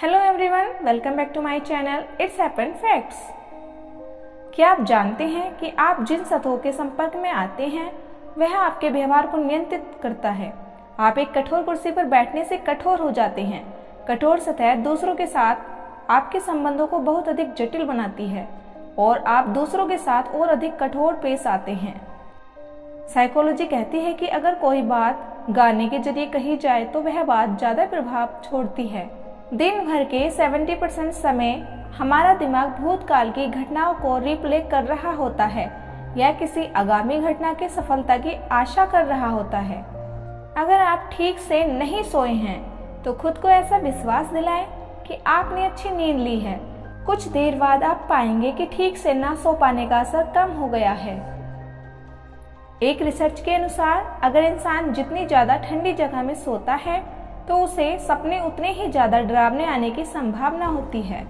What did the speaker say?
Hello everyone welcome back to my channel it's happen facts क्या आप जानते हैं कि आप जिन सतहों के संपर्क में आते हैं, वह आपके व्यवहार को नियंत्रित करता है। आप एक कठोर कुर्सी पर बैठने से कठोर हो जाते हैं। कठोर सतह दूसरों के साथ आपके संबंधों को बहुत अधिक जटिल बनाती है और आप दूसरों के साथ और अधिक कठोर पेश आते हैं। साइकोलॉजी कहती है कि अगर कोई बात गाने के ज़रिए कही जाए तो वह बात ज़्यादा प्रभाव छोड़ती है। दिन भर के 70 परसेंट समय हमारा दिमाग भूतकाल की घटनाओं को रिप्ले कर रहा होता है या किसी आगामी घटना की सफलता की आशा कर रहा होता है। अगर आप ठीक से नहीं सोए हैं तो खुद को ऐसा विश्वास दिलाएँ कि आपने अच्छी नींद ली है। कुछ देर बाद आप पाएँगे कि ठीक से ना सो पाने का असर कम हो गया है। एक रिसर्च के अनुसार, अगर इंसान जितनी ज़्यादा ठंडी जगह में सोता है तो उसे सपने उतने ही ज़्यादा डरावने आने की संभावना होती है।